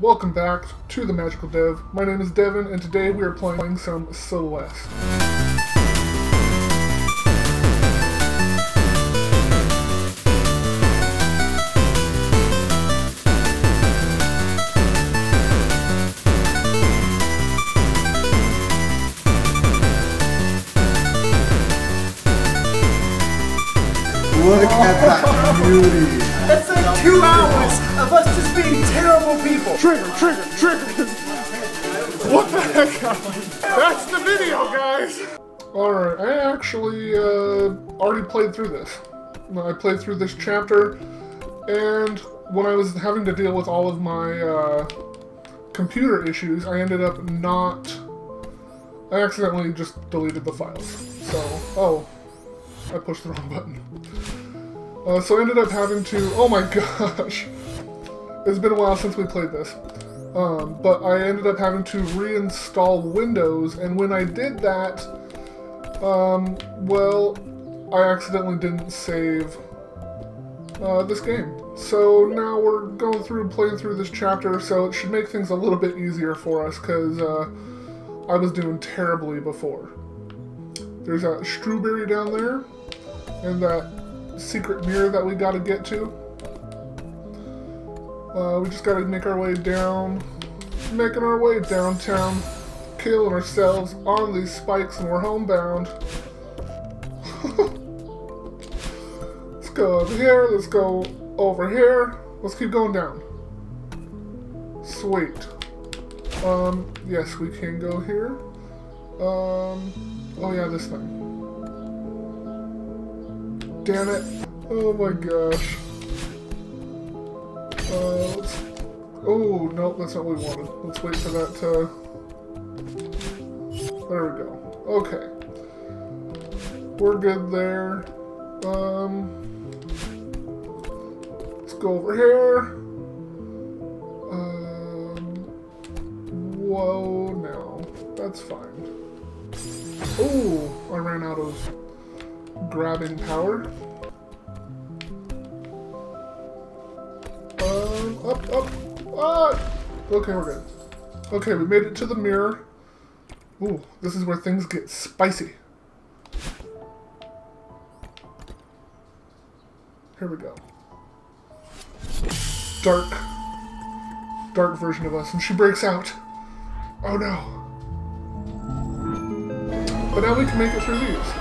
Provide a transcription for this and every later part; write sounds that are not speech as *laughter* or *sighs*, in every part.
welcome back to the Magical Dev. My name is Devin, and today we are playing some Celeste. Look at that beauty. That's like two hours of us just being terrible people. Trigger, trigger, trigger! what the heck? That's the video, guys! Alright, I actually uh, already played through this. I played through this chapter, and when I was having to deal with all of my uh, computer issues, I ended up not... I accidentally just deleted the files. So, oh, I pushed the wrong button. Uh, so I ended up having to... Oh my *laughs* gosh! It's been a while since we played this. Um, but I ended up having to reinstall Windows, and when I did that, um, well, I accidentally didn't save uh, this game. So now we're going through playing through this chapter, so it should make things a little bit easier for us, because uh, I was doing terribly before. There's that strawberry down there, and that secret mirror that we gotta get to. Uh, we just gotta make our way down, making our way downtown, killing ourselves on these spikes, and we're homebound. *laughs* let's go over here, let's go over here, let's keep going down. Sweet. Um, yes, we can go here. Um, oh yeah, this thing. Damn it. Oh my gosh. Oh, no, that's not what we wanted. Let's wait for that to... There we go. Okay. We're good there. Um... Let's go over here. Um... Whoa, no. That's fine. Oh, I ran out of grabbing power. Ah! Okay, we're good. Okay, we made it to the mirror. Ooh, this is where things get spicy. Here we go. Dark. Dark version of us, and she breaks out. Oh no. But now we can make it through these.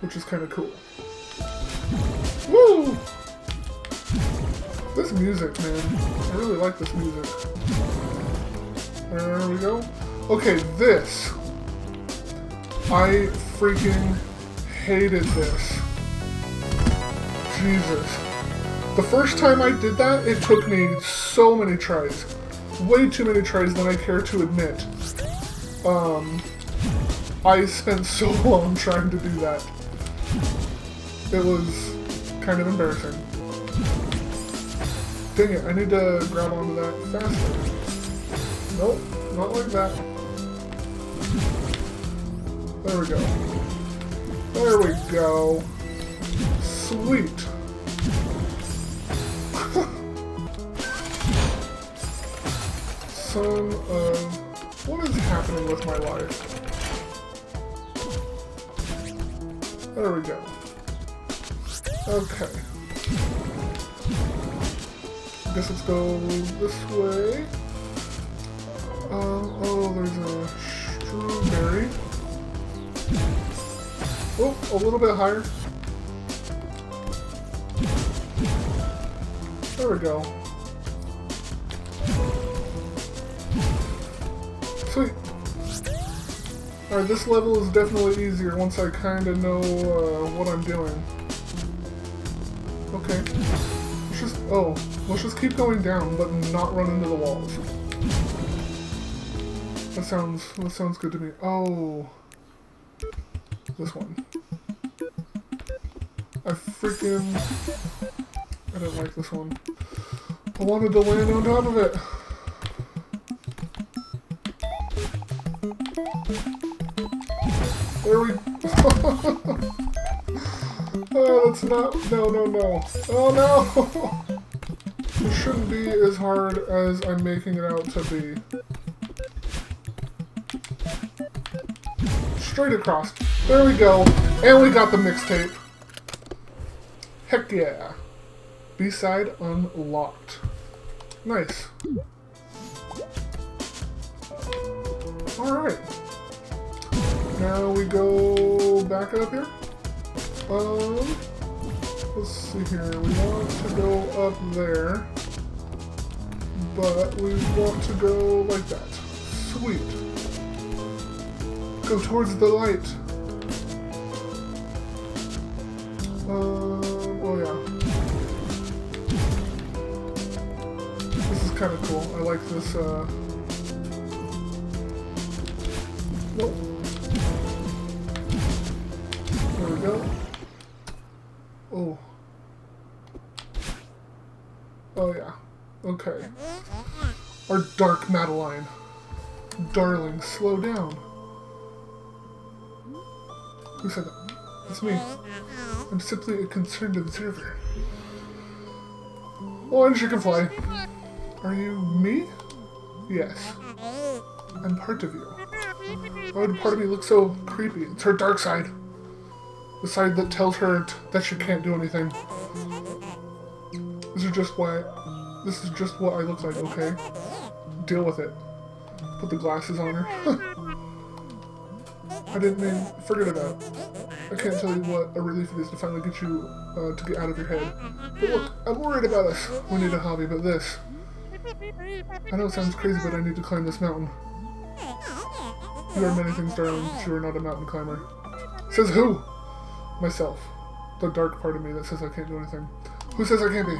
Which is kind of cool. This music, man. I really like this music. There we go. Okay, this. I freaking hated this. Jesus. The first time I did that, it took me so many tries. Way too many tries than I care to admit. Um, I spent so *laughs* long trying to do that. It was kind of embarrassing. Dang it, I need to grab onto that faster. Nope, not like that. There we go. There we go. Sweet. *laughs* Son of... What is happening with my life? There we go. Okay. I guess let's go this way. Um, oh, there's a strawberry. Oh, a little bit higher. There we go. Sweet. Alright, this level is definitely easier once I kind of know uh, what I'm doing. Okay. Let's just... Oh. Let's just keep going down, but not run into the walls. That sounds... That sounds good to me. Oh. This one. I freaking... I don't like this one. I wanted to land on top of it. There we... *laughs* oh, that's not... No, no, no. Oh, no! *laughs* shouldn't be as hard as I'm making it out to be. Straight across. There we go. And we got the mixtape. Heck yeah. B-side unlocked. Nice. Alright. Now we go back up here. Um, let's see here. We want to go up there. But we want to go like that. Sweet. Go towards the light. Um, oh yeah. This is kind of cool. I like this, uh... Nope. There we go. Oh. Oh yeah. Okay. Our dark Madeline. Darling, slow down. Who said that? It's me. I'm simply a concerned observer. Oh, and she can fly. Are you me? Yes. I'm part of you. Why would part of me look so creepy? It's her dark side. The side that tells her that she can't do anything. This is just why. This is just what I look like, okay? Deal with it. Put the glasses on her. *laughs* I didn't mean. Forget about. I can't tell you what a relief it is to finally get you uh, to get out of your head. But look, I'm worried about us. We need a hobby, but this. I know it sounds crazy, but I need to climb this mountain. You are many things, darling, but you are not a mountain climber. Says who? Myself. The dark part of me that says I can't do anything. Who says I can't be?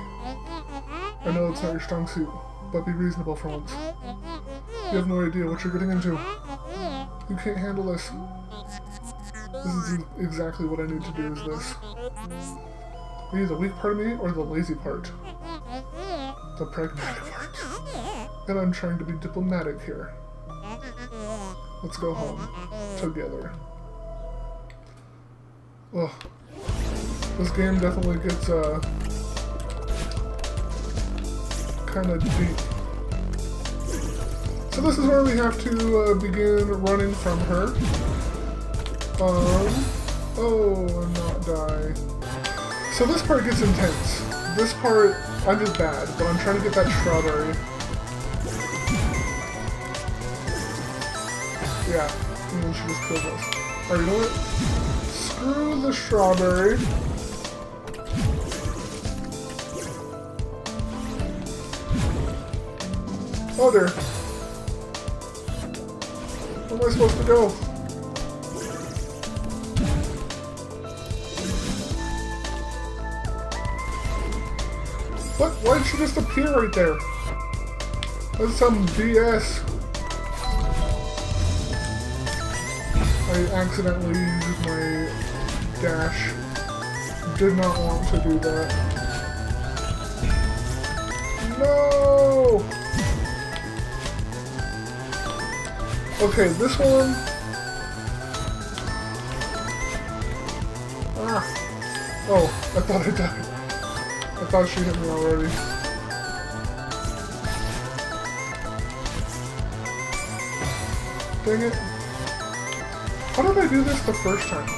I know it's not your strong suit, but be reasonable for once. You have no idea what you're getting into. You can't handle this. This is exactly what I need to do is this. You the weak part of me or the lazy part? The pragmatic part. And I'm trying to be diplomatic here. Let's go home. Together. Ugh. This game definitely gets, uh... Kinda deep. So this is where we have to uh, begin running from her. Um... Oh, and not die. So this part gets intense. This part, I'm just bad, but I'm trying to get that strawberry. Yeah, and then she just kills us. Alright, you know what? Screw the strawberry. Oh there. Am I supposed to go? What? Why did she just appear right there? That's some BS. I accidentally used my dash. Did not want to do that. No! Okay, this one. Ah. Oh, I thought I died. I thought she hit me already. Dang it. How did I do this the first time?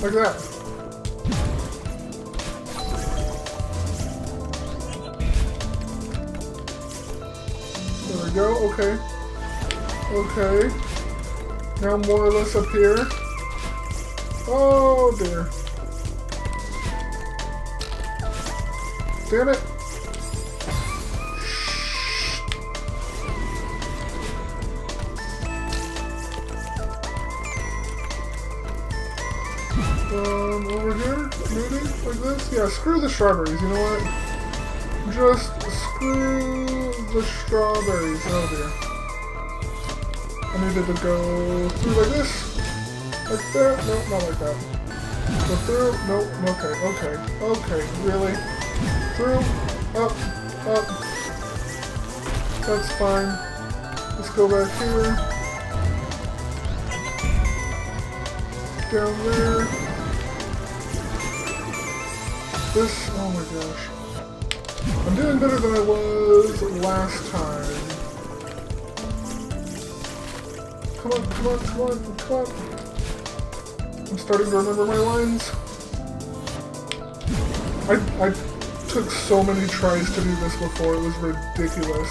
Like that. Go, okay. Okay. Now more or less up here. Oh dear. Damn it. Um, over here? Maybe? Like this? Yeah, screw the strawberries, you know what? Just screw the strawberries. Oh dear. I needed to go through like this. Like that? No, not like that. Go through? No, okay, okay, okay, really? Through, up, up. That's fine. Let's go back here. down there. This, oh my gosh. I'm doing better than I was last time. Come on, come on, come on, come on. I'm starting to remember my lines. I, I took so many tries to do this before, it was ridiculous.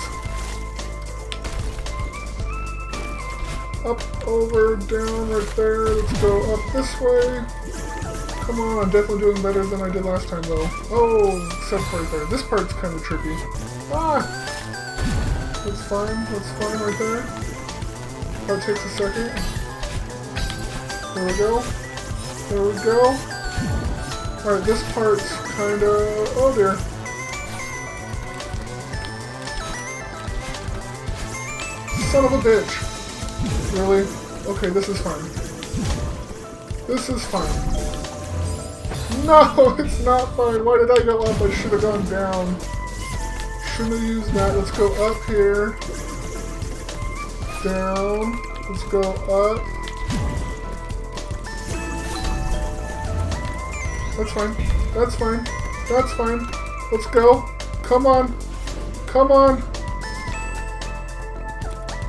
Up, over, down, right there. Let's go up this way. Come on, I'm definitely doing better than I did last time, though. Oh, except right there. This part's kind of tricky. Ah! That's fine, that's fine right there. That takes a second. There we go. There we go. Alright, this part's kinda... Oh dear. Son of a bitch. Really? Okay, this is fine. This is fine. *laughs* No, it's not fine. Why did I go up? I should have gone down. Shouldn't have used that. Let's go up here. Down. Let's go up. That's fine. That's fine. That's fine. Let's go. Come on. Come on.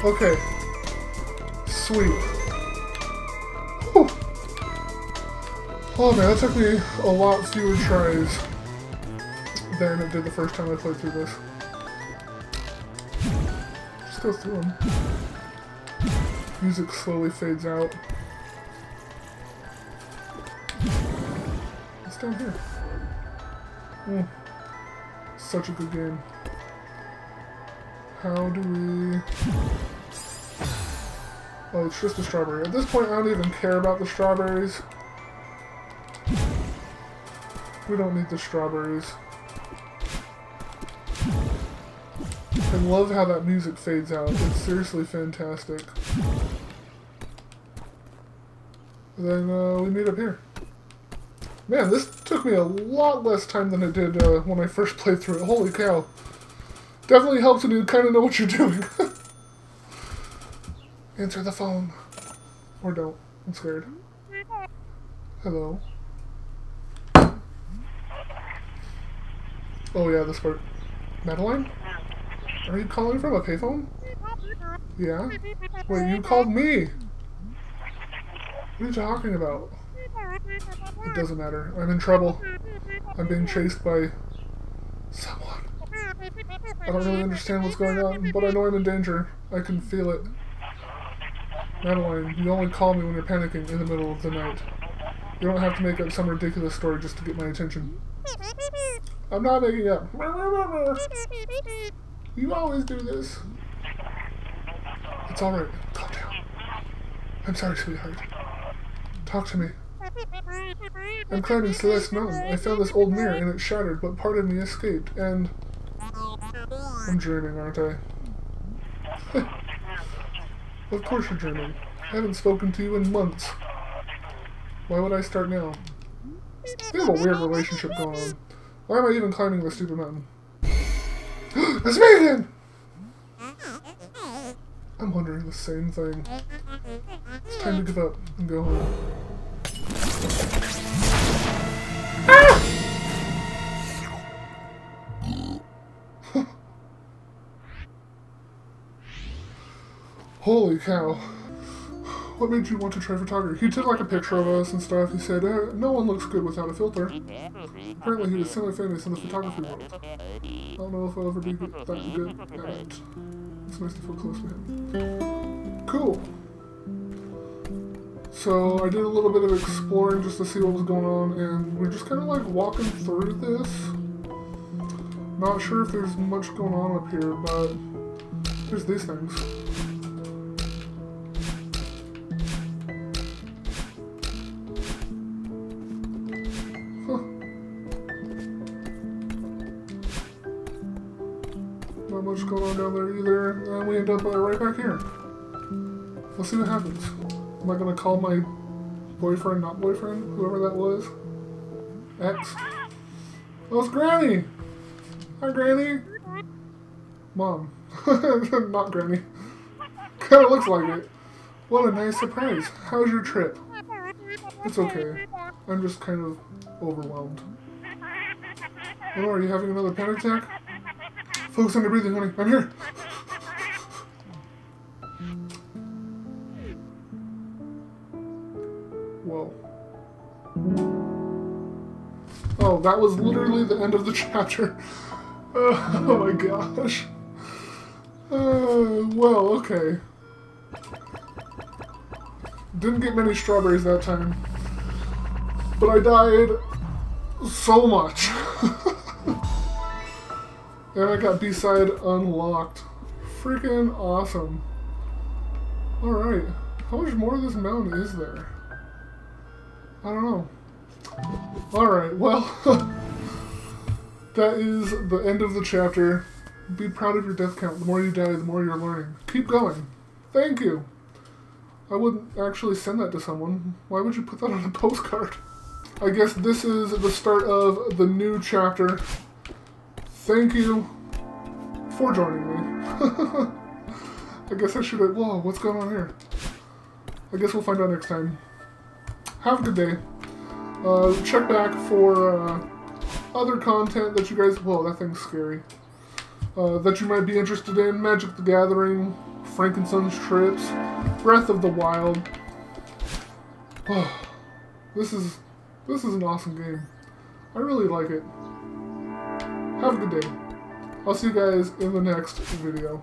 Okay. Sweet. Oh man, that took me a lot fewer tries than it did the first time I played through this. Just go through them. Music slowly fades out. It's down here. Mm. Such a good game. How do we... Oh, it's just a strawberry. At this point, I don't even care about the strawberries. We don't need the strawberries. I love how that music fades out. It's seriously fantastic. then uh, we meet up here. Man, this took me a lot less time than it did uh, when I first *laughs* played through it. Holy cow. Definitely helps when you kind of know what you're doing. *laughs* Answer the phone. Or don't. I'm scared. Hello. Oh yeah, this part. Madeline? Are you calling from a payphone? Yeah? Wait, you called me! What are you talking about? It doesn't matter. I'm in trouble. I'm being chased by... someone. I don't really understand what's going on, but I know I'm in danger. I can feel it. Madeline, you only call me when you're panicking in the middle of the night. You don't have to make up some ridiculous story just to get my attention. I'm not making up. *laughs* You always do this. It's alright. Calm down. I'm sorry, sweetheart. Talk to me. I'm climbing Celeste Mountain. I found this old mirror and it shattered, but part of me escaped, and... I'm dreaming, aren't I? *laughs* Of course you're dreaming. I haven't spoken to you in months. Why would I start now? We have a weird relationship going on. Why am I even climbing this stupid mountain? *gasps* it's me again! I'm wondering the same thing. It's time to give up and go home. Ah! *laughs* Holy cow. What made you want to try photography? He took like a picture of us and stuff. He said, uh, no one looks good without a filter. Apparently he was semi-famous in the photography world. I don't know if I'll ever be that good at it. It's nice to feel close to him. Cool. So I did a little bit of exploring just to see what was going on, and we're just kind of like walking through this. Not sure if there's much going on up here, but there's these things. Much going on down there either, and we end up uh, right back here. Let's see what happens. Am I gonna call my boyfriend, not boyfriend, whoever that was? Ex? Oh, it's Granny! Hi, Granny! Mom. *laughs* not Granny. Kinda looks like it. What a nice surprise. How's your trip? It's okay. I'm just kind of overwhelmed. Oh, are you having another panic attack? Focus on your breathing, honey. I'm here. Whoa. Oh, that was literally the end of the *laughs* chapter. Oh, my gosh. Uh, well, okay. Didn't get many strawberries that time. But I died so much. And I got B-side unlocked. Freaking awesome. Alright. How much more of this mountain is there? I don't know. Alright, well, *laughs* that is the end of the chapter. Be proud of your death count. The more you die, the more you're learning. Keep going. Thank you. I wouldn't actually send that to someone. Why would you put that on a *laughs* postcard? I guess this is the start of the new chapter. Thank you for joining me. *laughs* I guess I should have... Whoa, what's going on here? I guess we'll find out next time. Have a good day. Uh, check back for uh, other content that you guys... Whoa, that thing's scary. Uh, that you might be interested in. Magic the Gathering, Frankenstein's Trips, Breath of the Wild. Oh, *sighs* this is this is an awesome game. I really like it. Have a good day. I'll see you guys in the next video.